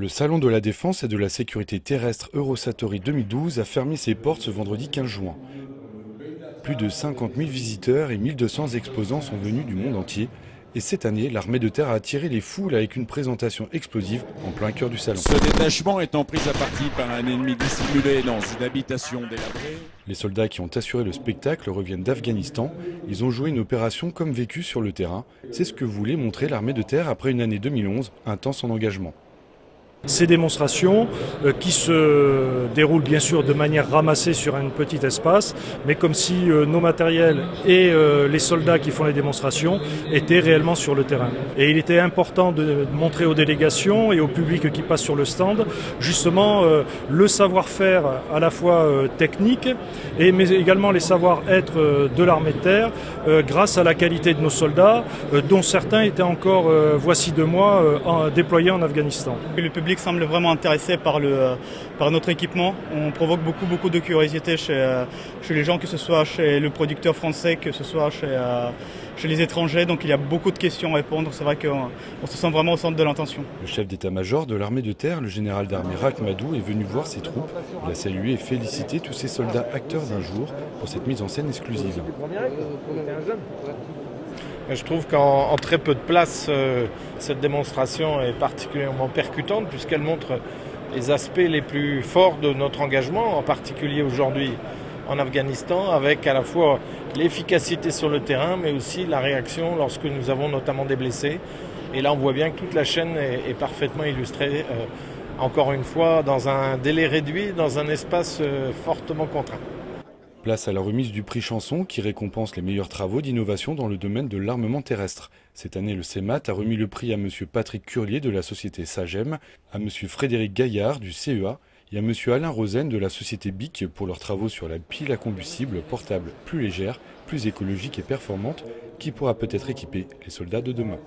Le Salon de la Défense et de la Sécurité Terrestre Eurosatory 2012 a fermé ses portes ce vendredi 15 juin. Plus de 50 000 visiteurs et 1200 exposants sont venus du monde entier. Et cette année, l'armée de terre a attiré les foules avec une présentation explosive en plein cœur du salon. Ce détachement étant pris à partie par un ennemi dissimulé dans une habitation délabrée. Les soldats qui ont assuré le spectacle reviennent d'Afghanistan. Ils ont joué une opération comme vécue sur le terrain. C'est ce que voulait montrer l'armée de terre après une année 2011 intense en engagement. Ces démonstrations euh, qui se déroulent bien sûr de manière ramassée sur un petit espace, mais comme si euh, nos matériels et euh, les soldats qui font les démonstrations étaient réellement sur le terrain. Et il était important de montrer aux délégations et au public qui passe sur le stand justement le savoir-faire à la fois technique et mais également les savoir-être de l'armée de terre grâce à la qualité de nos soldats dont certains étaient encore voici deux mois déployés en Afghanistan semble vraiment intéressé par, le, par notre équipement. On provoque beaucoup, beaucoup de curiosité chez, chez les gens, que ce soit chez le producteur français, que ce soit chez, chez les étrangers. Donc il y a beaucoup de questions à répondre. C'est vrai qu'on se sent vraiment au centre de l'intention. Le chef d'état-major de l'armée de terre, le général d'armée Rakhmadou, est venu voir ses troupes. Il a salué et félicité tous ces soldats acteurs d'un jour pour cette mise en scène exclusive. Je trouve qu'en très peu de place, euh, cette démonstration est particulièrement percutante puisqu'elle montre les aspects les plus forts de notre engagement, en particulier aujourd'hui en Afghanistan, avec à la fois l'efficacité sur le terrain, mais aussi la réaction lorsque nous avons notamment des blessés. Et là, on voit bien que toute la chaîne est, parfaitement illustrée, euh, encore une fois, dans un délai réduit, dans un espace euh, fortement contraint. Place à la remise du prix Chanson qui récompense les meilleurs travaux d'innovation dans le domaine de l'armement terrestre. Cette année, le CEMAT a remis le prix à M. Patrick Curlier de la société Sagem, à M. Frédéric Gaillard du CEA et à M. Alain Rosen de la société BIC pour leurs travaux sur la pile à combustible portable plus légère, plus écologique et performante qui pourra peut-être équiper les soldats de demain.